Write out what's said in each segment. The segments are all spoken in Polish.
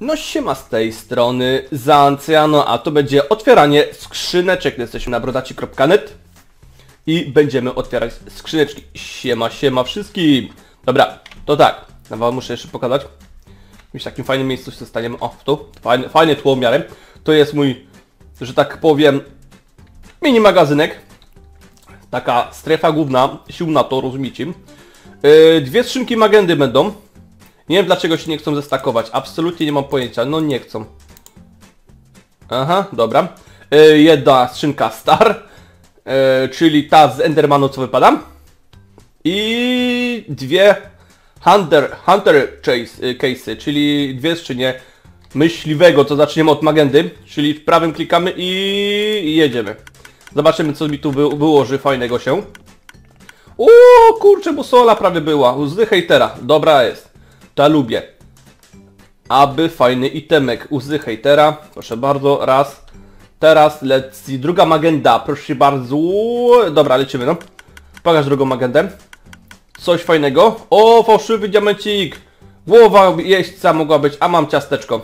No siema z tej strony, Zancjano, a to będzie otwieranie skrzyneczek. Jesteśmy na brodaci.net i będziemy otwierać skrzyneczki. Siema, siema wszystkim. Dobra, to tak, no wam muszę jeszcze pokazać. W takim fajnym miejscu się staniemy. O, tu, fajne, fajne tło w miarę. To jest mój, że tak powiem, mini magazynek. Taka strefa główna, sił na to, rozumiecie? Yy, dwie skrzynki magendy będą. Nie wiem dlaczego się nie chcą zestakować. Absolutnie nie mam pojęcia. No nie chcą. Aha, dobra. Yy, jedna skrzynka Star. Yy, czyli ta z Endermanu co wypada. I dwie Hunter, Hunter chase, yy, case'y, czyli dwie skrzynie myśliwego, to zaczniemy od magendy, czyli w prawym klikamy i jedziemy. Zobaczymy co mi tu wy wyłoży fajnego się. O kurczę, bo sola prawie była. Łzy hejtera. Dobra jest. To ja lubię. Aby fajny itemek. Łzy hejtera. Proszę bardzo. Raz. Teraz leci druga magenda. Proszę bardzo. Dobra, lecimy no. Pokaż drugą magendę. Coś fajnego. O, fałszywy diamencik. Głowa jeźdźca mogła być, a mam ciasteczko.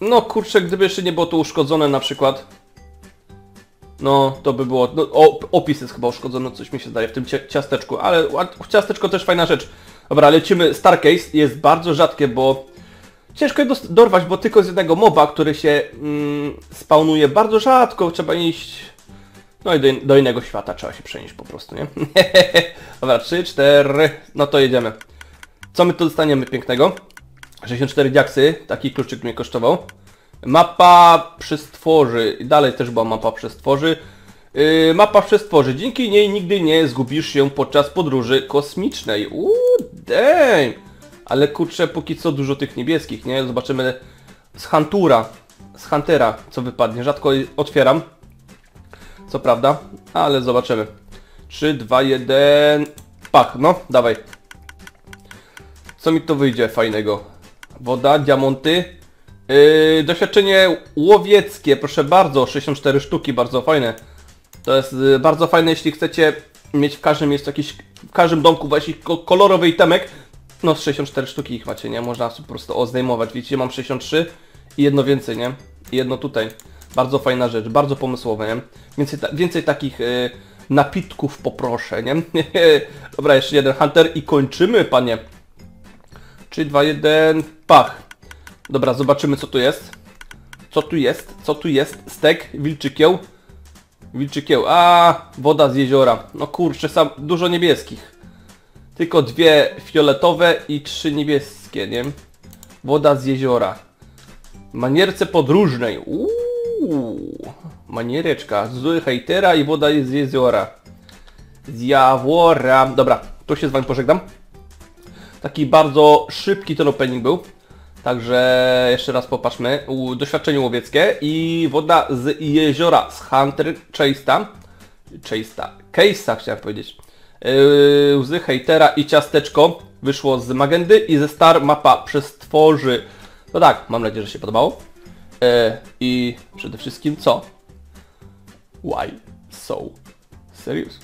No kurczę, gdyby jeszcze nie było to uszkodzone na przykład. No, to by było... No, o, opis jest chyba uszkodzony, coś mi się zdaje w tym cia- ciasteczku, ale ciasteczko też fajna rzecz. Dobra, lecimy. Starcase jest bardzo rzadkie, bo ciężko je dorwać, bo tylko z jednego moba, który się mm, spawnuje bardzo rzadko, trzeba iść... No i do, in- do innego świata trzeba się przenieść po prostu, nie? Dobra, 3, 4, no to jedziemy. Co my tu dostaniemy pięknego? 64 diaksy, taki kluczyk mnie kosztował. Mapa przestworzy, dalej też była mapa przestworzy. Yy, mapa przestworzy, dzięki niej nigdy nie zgubisz się podczas podróży kosmicznej. Uuu, damn! Ale kurczę, póki co dużo tych niebieskich, nie? Zobaczymy z Huntura, z Huntera, co wypadnie. Rzadko otwieram, co prawda, ale zobaczymy. 3, 2, 1, pach, no, dawaj. Co mi to wyjdzie fajnego? Woda, diamonty. Yy, doświadczenie łowieckie, proszę bardzo, 64 sztuki, bardzo fajne. To jest yy, bardzo fajne, jeśli chcecie mieć w każdym miejscu jakiś, w każdym domku ko- kolorowy itemek. No z 64 sztuki ich macie, nie? Można po prostu oznajmować. Widzicie, mam 63 i jedno więcej, nie? I jedno tutaj. Bardzo fajna rzecz, bardzo pomysłowe, nie? Więcej, ta więcej takich yy, napitków poproszę, nie? Dobra, jeszcze jeden hunter i kończymy, panie. 3, 2, 1, pach. Dobra, zobaczymy co tu jest. Co tu jest? Co tu jest? Stek, wilczykieł. Wilczykieł. A, woda z jeziora. No kurczę, sam dużo niebieskich. Tylko dwie fioletowe i trzy niebieskie, nie? Woda z jeziora. Manierce podróżnej. Uuu. Maniereczka. Z hejtera i woda z jeziora. Z jawora. Dobra, tu się z wami pożegnam. Taki bardzo szybki ten opening był. Także jeszcze raz popatrzmy. Doświadczenie łowieckie i woda z jeziora z Hunter Chase'a. Chase'a. Case'a chciałem powiedzieć. Yy, łzy hejtera i ciasteczko wyszło z Magendy i ze Star mapa przestworzy. No tak, mam nadzieję, że się podobało. Yy, I przede wszystkim co? Why so serious?